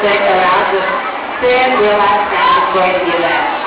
stick around, just stand, relax, and enjoy the event.